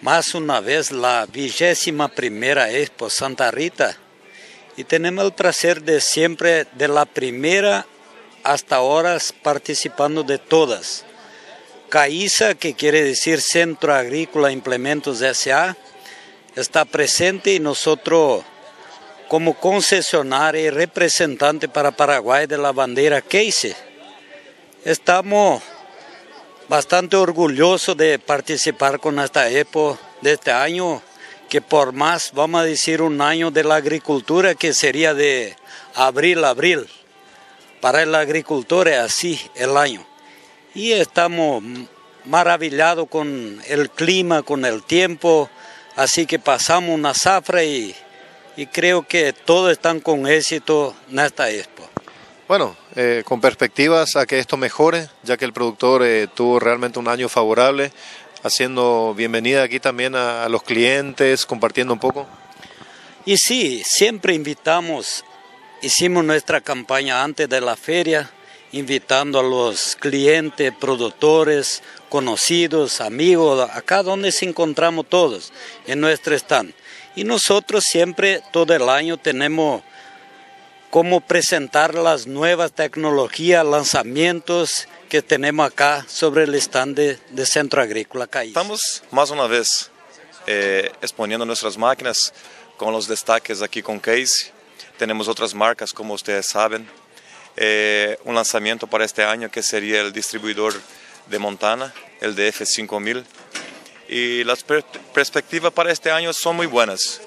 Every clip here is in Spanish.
más una vez la vigésima primera Expo Santa Rita y tenemos el placer de siempre, de la primera hasta ahora, participando de todas. CAISA, que quiere decir Centro Agrícola Implementos SA, está presente y nosotros como concesionario y representante para Paraguay de la bandera Case, estamos bastante orgullosos de participar con esta EPO de este año, que por más, vamos a decir, un año de la agricultura que sería de abril a abril. Para el agricultor es así el año. Y estamos maravillados con el clima, con el tiempo, así que pasamos una zafra y, y creo que todos están con éxito en esta expo. Bueno, eh, con perspectivas a que esto mejore, ya que el productor eh, tuvo realmente un año favorable, haciendo bienvenida aquí también a, los clientes, compartiendo un poco. Y sí, siempre invitamos, hicimos nuestra campaña antes de la feria, invitando a los clientes, productores, conocidos, amigos, acá donde se encontramos todos, en nuestro stand. Y nosotros siempre, todo el año, tenemos cómo presentar las nuevas tecnologías, lanzamientos que tenemos acá sobre el stand de, Centro Agrícola CAI. Estamos más una vez eh, exponiendo nuestras máquinas con los destaques aquí con Case. Tenemos otras marcas, como ustedes saben. Eh, un lanzamiento para este año que sería el distribuidor de Montana, el DF5000. Y las perspectivas para este año son muy buenas.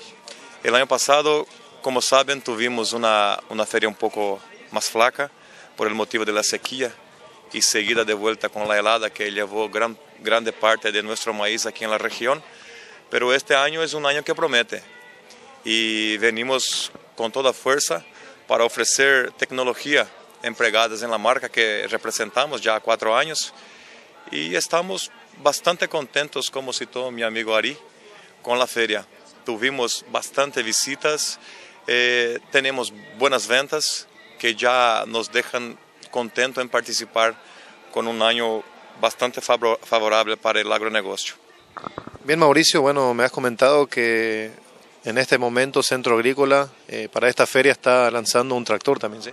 El año pasado como saben, tuvimos una, una feria un poco más flaca por el motivo de la sequía y seguida de vuelta con la helada que llevó gran, grande parte de nuestro maíz aquí en la región. Pero este año es un año que promete y venimos con toda fuerza para ofrecer tecnología empregadas en la marca que representamos ya há cuatro años y estamos bastante contentos, como citó mi amigo Ari, con la feria. Tuvimos bastante visitas eh, tenemos buenas ventas que ya nos dejan contentos en participar con un año bastante favorable para el agronegocio. Bien, Mauricio, bueno, me has comentado que en este momento Centro Agrícola eh, para esta feria está lanzando un tractor también, ¿sí?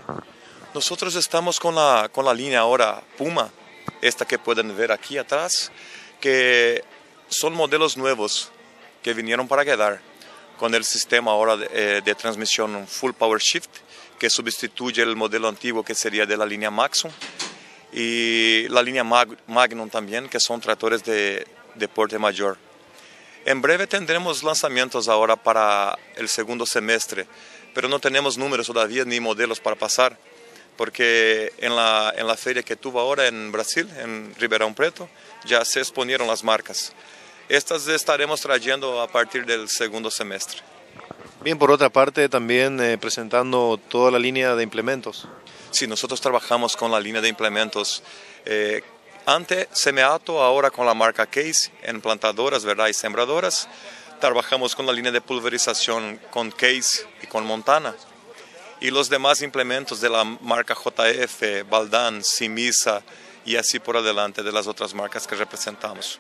Nosotros estamos con la, con la línea ahora Puma, esta que pueden ver aquí atrás, que son modelos nuevos que vinieron para quedar con el sistema ahora de, eh, de, transmisión Full Power Shift, que sustituye el modelo antiguo que sería de la línea Maxum, y la línea Mag, Magnum también, que son tractores de, de porte mayor. En breve tendremos lanzamientos ahora para el segundo semestre, pero no tenemos números todavía ni modelos para pasar, porque en la, en la feria que tuvo ahora en Brasil, en Ribeirão Preto, ya se exponieron las marcas. Estas estaremos trayendo a partir del segundo semestre. Bien, por otra parte, también eh, presentando toda la línea de implementos. Sí, nosotros trabajamos con la línea de implementos eh, ante Semeato, ahora con la marca Case, en plantadoras ¿verdad? y sembradoras. Trabajamos con la línea de pulverización con Case y con Montana. Y los demás implementos de la marca JF, Baldan, Simisa y así por adelante de las otras marcas que representamos.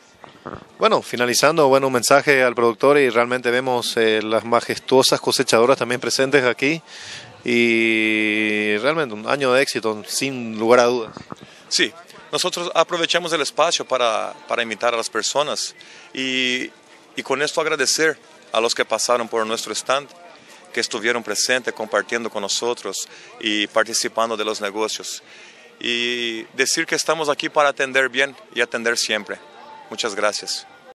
Bueno, finalizando, bueno, un mensaje al productor y realmente vemos eh, las majestuosas cosechadoras también presentes aquí y realmente un año de éxito, sin lugar a dudas. Sí, nosotros aprovechamos el espacio para, para invitar a las personas y, y con esto agradecer a los que pasaron por nuestro stand, que estuvieron presentes compartiendo con nosotros y participando de los negocios. Y decir que estamos aquí para atender bien y atender siempre. Muchas gracias.